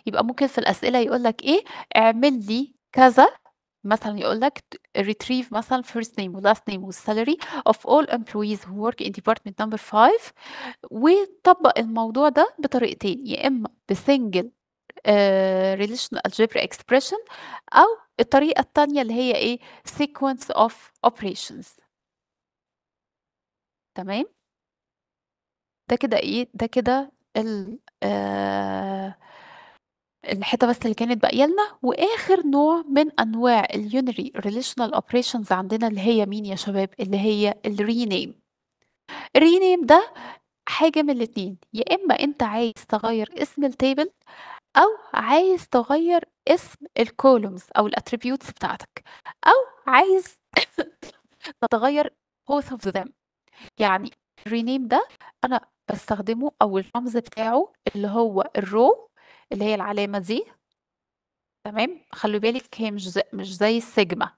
يبقى ممكن في الأسئلة يقول لك إيه؟ اعمل لي كذا مثلًا يقول لك retrieve مثلًا first name وlast name والsalary of all employees who work in department number 5 وطبّق الموضوع ده بطريقتين، يا بsingle آآ relational algebra expression أو الطريقة التانية اللي هي إيه؟ sequence of operations. تمام؟ ده كده إيه؟ ده كده ال آآ الحتّة بس اللي كانت باقية لنا، وآخر نوع من أنواع الunary relational operations عندنا اللي هي مين يا شباب؟ اللي هي الrename. الrename ده حاجة من الاتنين، يا إما أنت عايز تغيّر اسم الtable أو عايز تغيّر اسم الcolumns أو الattributes بتاعتك أو عايز تغيّر both of them. يعني الrename ده أنا باستخدمه أو الرمز بتاعه اللي هو الrow اللي هي العلامة دي. تمام؟ خلّي بالِك هي مش ز مش زي السيجما،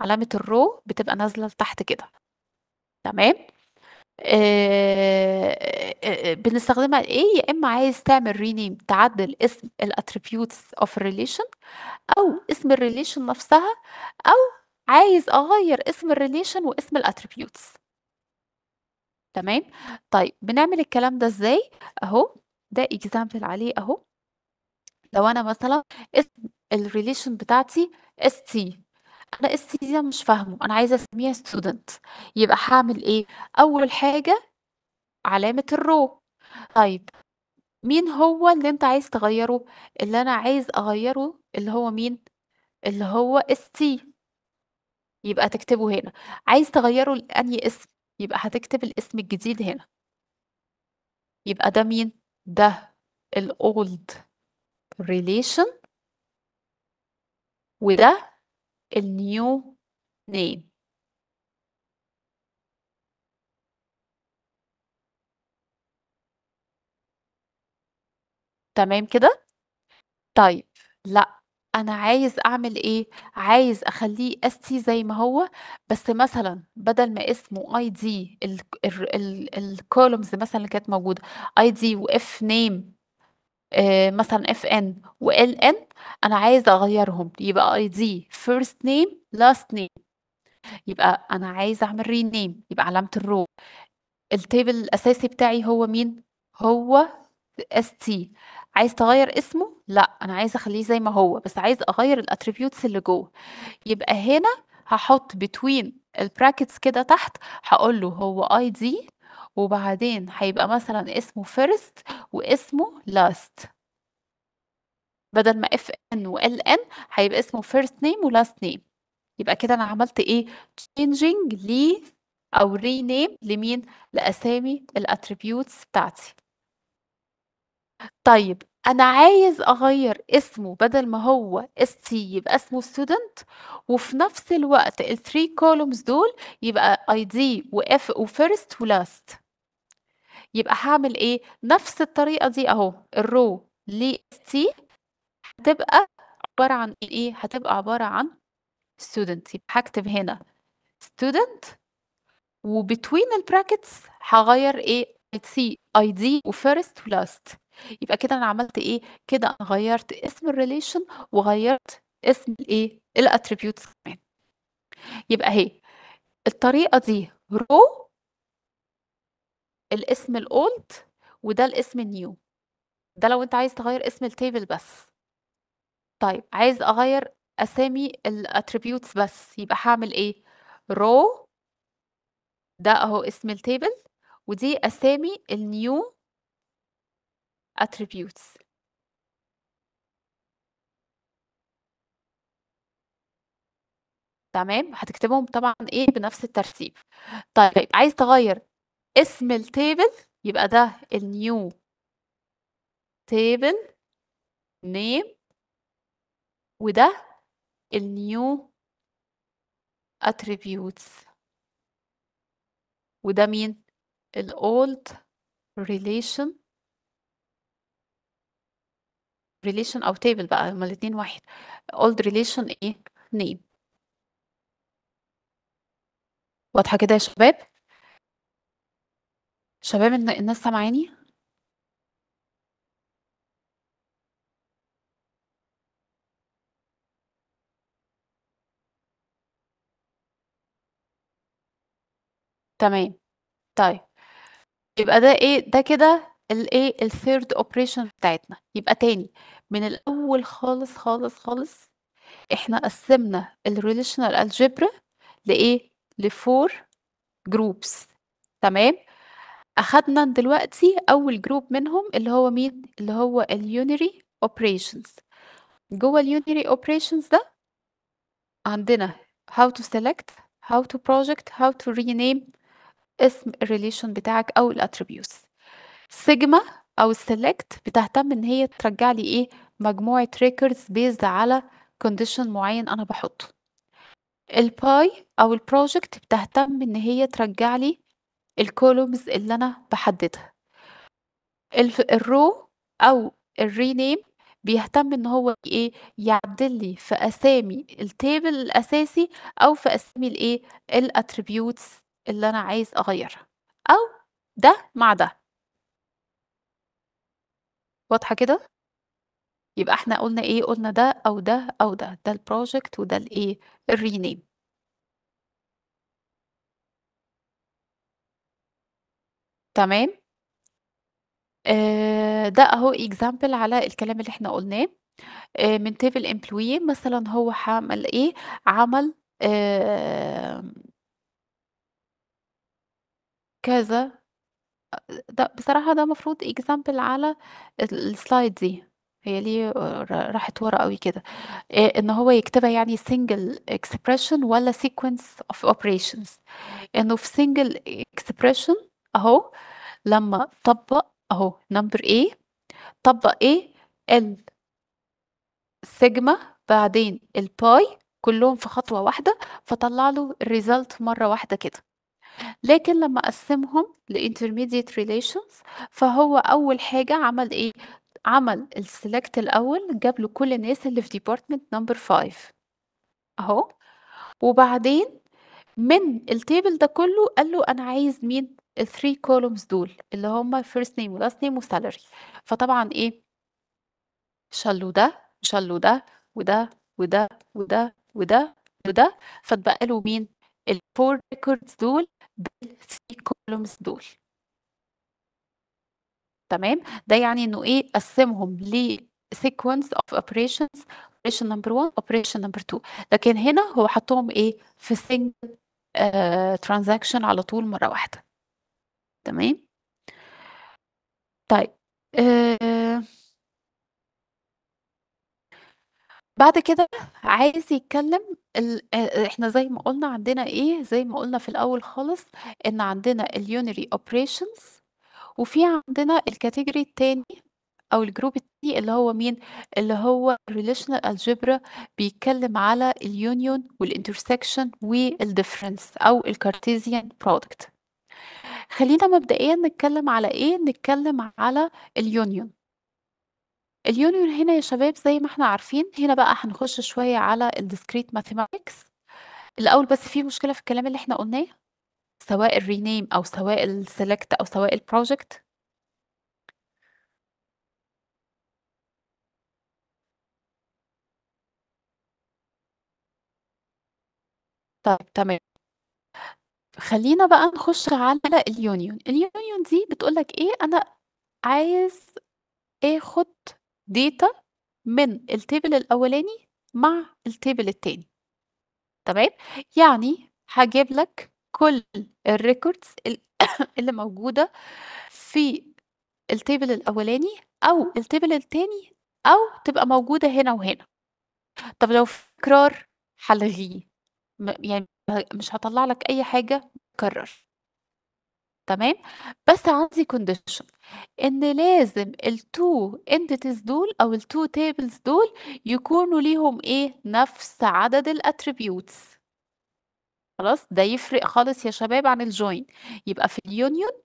علامة الrow بتبقى نازلة لتحت كده. تمام؟ آآ آآ بنستخدمها لإيه؟ يا إما عايز تعمل rename تعدّل اسم الattributes of الrelation أو اسم الrelation نفسها أو عايز أغيّر اسم الrelation واسم الattributes. تمام؟ طيب بنعمل الكلام ده إزاي؟ أهو ده example عليه أهو. لو أنا مثلًا اسم الrelation بتاعتي ST أنا أنا مش فاهمه، أنا عايزة أسميها student يبقى هاعمل إيه؟ أول حاجة علامة الrow طيب مين هو اللي أنت عايز تغيّره؟ اللي أنا عايز أغيّره اللي هو مين؟ اللي هو ST. يبقى تكتبه هنا. عايز تغيّره لأنهي اسم؟ يبقى هتكتب الاسم الجديد هنا. يبقى ده مين؟ ده الold relation وده الnew name. تمام كده؟ طيب لأ، أنا عايز أعمل إيه، عايز أخلّيه ST زي ما هو، بس مثلًا بدل ما اسمه ID الك الر ال مثلًا كانت موجودة ID وFname آآ مثلًا FN وLN أنا عايزة أغيّرهم، يبقى ID first name last name. يبقى أنا عايزة أعمل rename يبقى علامة الrow. الtable الأساسي بتاعي هو مين؟ هو ST. عايز تغيّر اسمه؟ لأ، أنا عايزة أخلّيه زي ما هو، بس عايزة أغيّر الattributes اللي جوّه. يبقى هنا هاحط between الbrackets كده تحت هاقول له هو ID وبعدين هيبقى مثلًا اسمه first واسمه last. بدل ما FN وLN هيبقى اسمه first name وlast name. يبقى كده أنا عملت إيه، changing ل أو rename لمين، لأسامي الattributes بتاعتي. طيب أنا عايز أغيّر اسمه بدل ما هو ST يبقى اسمه student وفي نفس الوقت ال3 columns دول يبقى ID وF وfirst وlast. يبقى هاعمل إيه، نفس الطريقة دي أهو الrow لST هتبقى عبارة عن إيه، هتبقى عبارة عن student يبقى هاكتب هنا student وbetween الbrackets هاغيّر إيه؟ IT ID وfirst وlast. يبقى كده أنا عملت إيه، كده أنا غيّرت اسم الrelation وغيّرت اسم الإيه، الattributes كمان. يبقى أهي الطريقة دي row الاسم الold وده الاسم الnew. ده لو أنت عايز تغيّر اسم الtable بس. طيب عايز أغيّر أسامي الattributes بس، يبقى هاعمل إيه، row ده أهو اسم الtable ودي أسامي الnew attributes. تمام، هتكتبهم طبعًا إيه، بنفس الترتيب. طيب عايز تغيّر اسم الtable يبقى ده الnew table name وده الnew attributes. وده مين، الold relation relation أو table بقى هُم الاتنين واحد. old relation إيه، name. واضحة كده يا شباب؟ شباب الن الناس سامعاني؟ تمام. طيب يبقى ده إيه، ده كده الإيه، الthird operation بتاعتنا. يبقى تاني من الأول خالص، خالص، خالص إحنا قسّمنا الrelational algebra لإيه، ل4 groups تمام؟ أخدنا دلوقتي أول جروب منهم اللي هو مين؟ اللي هو ال Unary Operations. جوه ال Unary Operations ده عندنا How to Select How to Project How to Rename اسم ال Relation بتاعك أو ال Attributes. Sigma أو ال Select بتهتم إن هي ترجع لي إيه؟ مجموعة records based على condition معين أنا بحطه. ال pi أو ال project بتهتم إن هي ترجع لي الcolumns اللي باحددها. الف الrow أو الrename بيهتم إن هو إيه، يعدل لي في أسامي الtable الأساسي أو في أسامي الإيه، الattributes اللي أنا عايز أغيّرها، أو ده مع ده. واضحة كده؟ يبقى إحنا قُلنا إيه، قُلنا ده أو ده أو ده، ده الproject وده الإيه، الrename. تمام؟ آآ ده أهو example على الكلام اللي إحنا قُلناه. آآ من table employee مثلًا هو عمل إيه، عمل آمم كذا ده بصراحة ده المفروض example على ال دي، هي ليه راحت ورا أوي كده؟ إن هو يكتبها يعني single expression والّا sequence of operations. إنه في single expression أهو لمّا طبّق أهو number A طبّق إيه، ال sigma بعدين الpie كلّهم في خطوة واحدة، فطلّع له الresult مرّة واحدة كده. لكن لمّا قسّمهم لintermediate relations فهو أول حاجة عمل إيه، عمل الselect الأول جاب له كل الناس اللي في department number 5 أهو، وبعدين من الtable ده كلّه قال له أنا عايز مين، ال3 columns دول اللي هم first name وlast name وsalary فطبعًا إيه؟ شال ده، وشال ده، وده، وده، وده، وده، وده، فاتبقى له مين، ال4 records دول بال3 columns دول. تمام، ده يعني إنه إيه، قسّمهم لsequence of operations operation number 1 operation number 2 لكن هنا هو حطّهم إيه، في single آآ transaction على طول مرّة واحدة. تمام؟ طيب آآ بعد كده عايز يتكلّم ال آآ إحنا زي ما قُلنا عندنا إيه، زي ما قُلنا في الأول خالص إن عندنا الunary operations وفي عندنا الcategory التاني أو الgroup التاني اللي هو مين، اللي هو relational algebra بيتكلّم على الunion والintersection والdifference أو الcartesian product. خلّينا مبدئيًا نتكلّم على إيه، نتكلّم على الunion. الunion هنا يا شباب زي ما إحنا عارفين هنا بقى هنخش شوية على الdiscrete mathematics الأول بس في مشكلة في الكلام اللي إحنا قُلناه؟ سواء الrename أو سواء الselect أو سواء الproject؟ طيب تمام. خلّينا بقى نخش على الunion، الunion دي بتقول لك إيه، أنا عايز آخُد data من الtable الأولاني مع الtable التاني. تمام، يعني هاجيب لك كل الrecords ال اللي موجودة في الtable الأولاني أو الtable التاني أو تبقى موجودة هنا وهنا. طب لو في تكرار هالغيه، م يعني مش هاطلّع لك أي حاجة تتكرر. تمام، بس عندي condition إن لازم ال2 entities دول أو ال2 tables دول يكونوا ليهم إيه، نفس عدد الattributes. خلاص، ده يفرق خالص يا شباب عن الjoin يبقى في الunion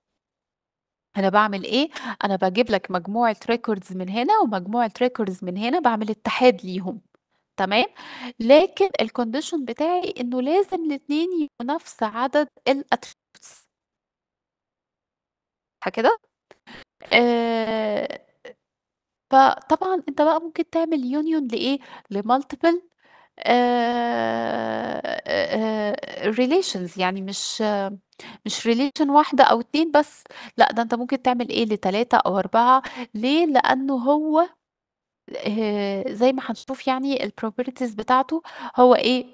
أنا باعمل إيه، أنا باجيب لك مجموعة records من هنا ومجموعة records من هنا، باعمل اتحاد ليهم، تمام، لكن الcondition بتاعي إنه لازم الاتنين يبقوا نفس عدد الattributes. صح كده؟ آآ فطبعًا أنت بقى ممكن تعمل union لإيه، لmultiple آآ آآ relations يعني مش مش relation واحدة أو 2 بس، لأ ده أنت ممكن تعمل إيه، ل3 أو 4 ليه؟ لأنه هو آآ زي ما هنشوف يعني الproperties بتاعته هو إيه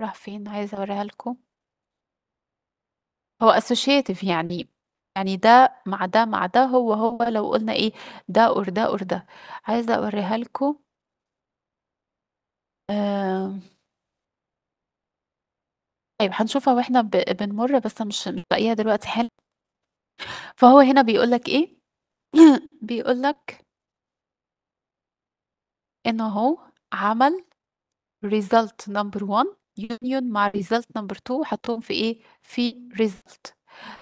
راح فين؟ عايزة أوريها لكم. هو associative يعني يعني ده مع ده مع ده هو، هو لو قُلنا إيه، ده or ده or ده. عايزة أوريها لكم. آمم طيب هنشوفها وإحنا بنمُر بس مش لاقياها دلوقتي حالًا. فهو هنا بيقول لك إيه، بيقول لك إن هو عمل result number 1 union مع result number 2 حطّهم في إيه، في result.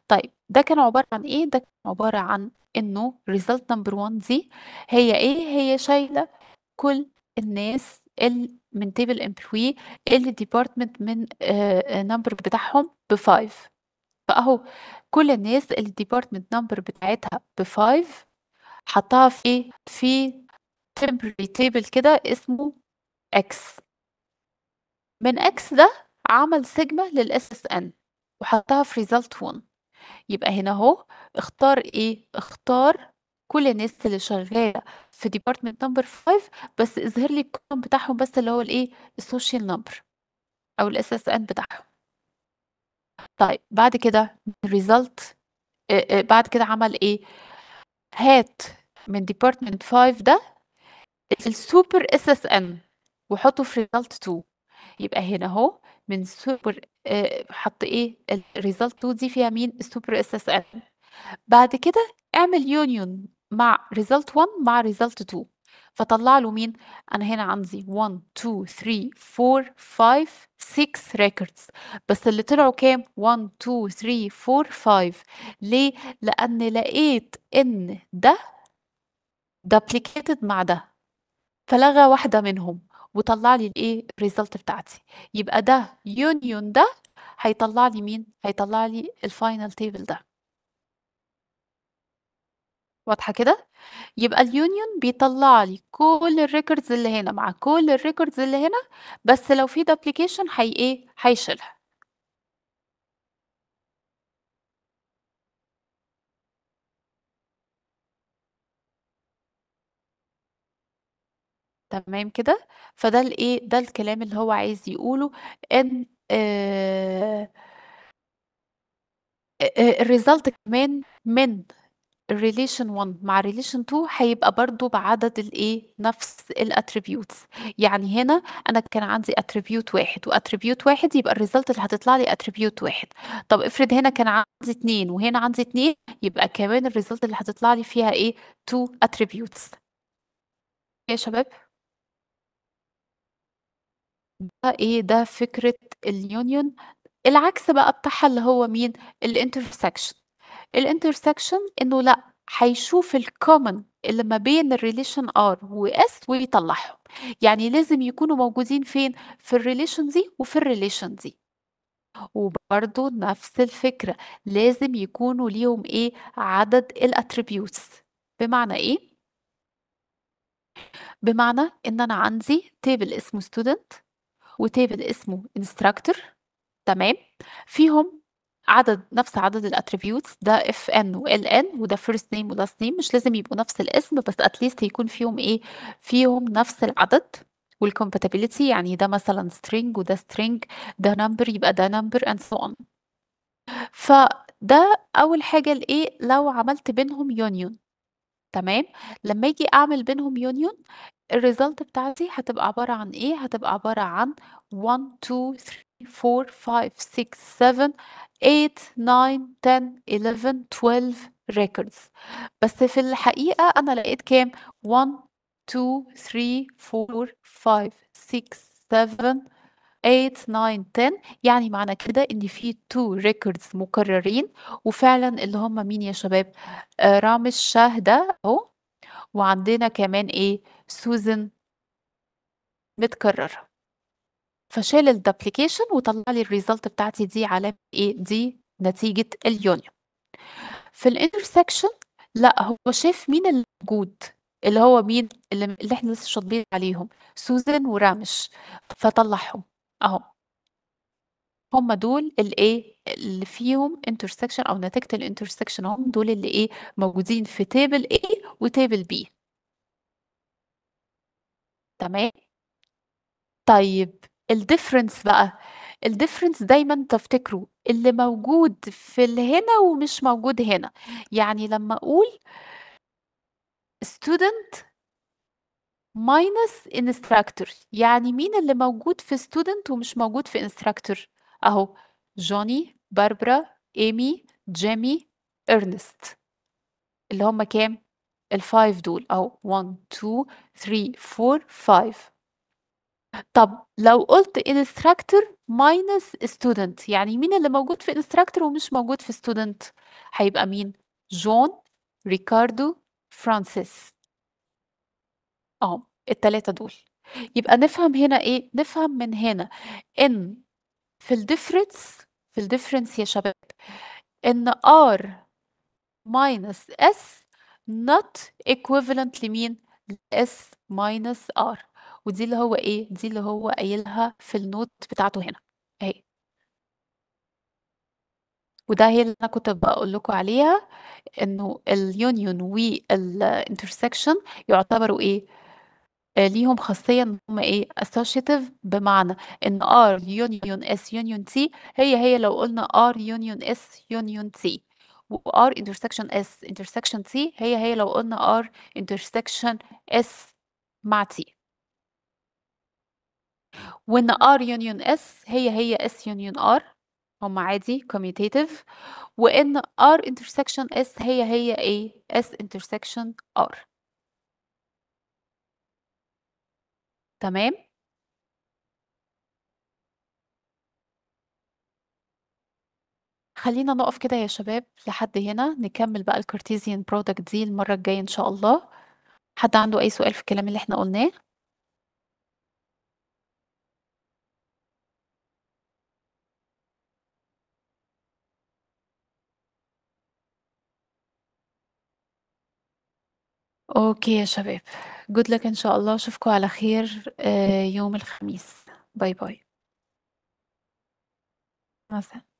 طيب ده كان عبارة عن إيه، ده كان عبارة عن إنه result number 1 دي هي إيه، هي شايلة كل الناس ال من table employee اللي department من آآ number بتاعهم ب5 فأهو كل الناس اللي الdepartment number بتاعتها ب5 حطّها في في temporary table كده اسمه X. من X ده عمل سيجما للSSN وحطّها في result 1 يبقى هنا أهو اختار إيه، اختار كل الناس اللي شغّالة في department number 5 بس اظهر لي الcolumn بتاعهم بس اللي هو الإيه، الsocial number أو الSSN بتاعهم. طيب بعد كده result بعد كده عمل إيه، هات من department 5 ده الsuper SSN وحُطّه في result 2 يبقى هنا أهو من آآ حَط إيه؟ الresult 2 دي فيها مين؟ الsuper SSL بعد كده اعمل union مع result 1 مع result 2 فطلّع له مين؟ أنا هنا عندي 1 2 3 4 5 6 records بس اللي طلعوا كام؟ 1 2 3 4 5 ليه؟ لأن لقيت إن ده duplicated مع ده، فلغى واحدة منهم وطلّع لي الإيه الresult بتاعتي، يبقى ده union ده هيطلّع لي مين؟ هيطلّع لي الfinal table ده. واضحة كده؟ يبقى الunion بيطلّع لي كل الrecords اللي هنا مع كل الrecords اللي هنا، بس لو في duplication هي إيه، هيشيلها. تمام كده؟ فده الإيه، ده الكلام اللي هو عايز يقوله إن آآ أ أ الresult كمان من الrelation 1 مع relation 2 هيبقى برضه بعدد الإيه، نفس الattributes يعني هنا أنا كان عندي attribute واحد وattribute واحد يبقى الresult اللي هتطلع لي attribute واحد. طب افرض هنا كان عندي 2 وهنا عندي 2 يبقى كمان الresult اللي هتطلع لي فيها إيه؟ 2 attributes. يا شباب؟ ده إيه، ده فكرة الunion. العكس بقى بتاعها اللي هو مين، الintersection. الintersection إنه لأ، هيشوف الcommon اللي ما بين الrelation R وS ويطلّعهم، يعني لازم يكونوا موجودين فين، في الrelation دي وفي الrelation دي. وبرضه نفس الفكرة، لازم يكونوا ليهم إيه، عدد الattributes بمعنى إيه؟ بمعنى إن أنا عندي table اسمه student وtable اسمه instructor تمام، فيهم عدد نفس عدد الattributes ده FN وLN وده first name وlast name مش لازم يبقوا نفس الاسم بس least يكون فيهم إيه، فيهم نفس العدد والcompatibility يعني ده مثلًا string وده string ده number يبقى ده number and so on. فده أول حاجة الإيه، لو عملت بينهم union تمام، لمّا آجي أعمل بينهم union الresult بتاعتي هتبقى عبارة عن إيه، هتبقى عبارة عن 1 2 3 4 5 6 7 8 9 10 11 12 records. بس في الحقيقة أنا لقيت كام؟ 1 2 3 4 5 6 7 8 9 10 يعني معنى كده إن في 2 records مكررين وفعلًا اللي هم مين يا شباب، آآ رامز شاه ده أهو. وعندنا كمان إيه، سوزان متكررة. فشال الduplication وطلّع لي الresult بتاعتي دي علامة إيه، دي نتيجة الunion. في الintersection لأ، هو شاف مين اللي موجود، اللي هو مين، اللي اللي إحنا لسه شاطبين عليهم، سوزان ورامش فطلّعهم أهو. هم دول الإيه، اللي فيهم intersection أو نتيجة الintersection هم دول اللي إيه، موجودين في table A وtable B. تمام؟ طيب الdifference بقى، الdifference دايمًا تفتكروا اللي موجود في اللي هنا ومش موجود هنا، يعني لمّا أقول student minus instructor يعني مين اللي موجود في student ومش موجود في instructor؟ أهو جوني، باربرا، إيمي، جيمي، إرنست. اللي هم كام؟ ال5 دول أهو 1 2 3 4 5. طب لو قُلت instructor minus student يعني مين اللي موجود في instructor ومش موجود في student؟ هيبقى مين؟ جون، ريكاردو، فرانسيس. آه، ال3 دول. يبقى نفهم هنا إيه، نفهم من هنا إن في ال difference في ال difference يا شباب إن R minus S not equivalent لمين؟ ل S minus R. ودي اللي هو إيه، دي اللي هو قايلها في ال note بتاعته هنا. أهي. وده هي اللي أنا كنت باقول لكم عليها إنه الunion والintersection يعتبروا إيه، آآ ليهم خاصية إن هم إيه، associative بمعنى إن R union S union T هي، هي لو قُلنا R union S union T. وR intersection S intersection T هي، هي لو قُلنا R intersection S مع T. وإن R union S هي، هي S union R هُم عادي commutative وإن R intersection S هي، هي إيه S intersection R. تمام؟ خلّينا نقف كده يا شباب لحد هنا، نكمّل بقى الcartesian product دي المرّة الجاية إن شاء الله. حد عنده أي سؤال في الكلام اللي إحنا قُلناه؟ أوكي يا شباب good luck إن شاء الله، أشوفكم على خير آآ يوم الخميس. bye، bye. السلامة.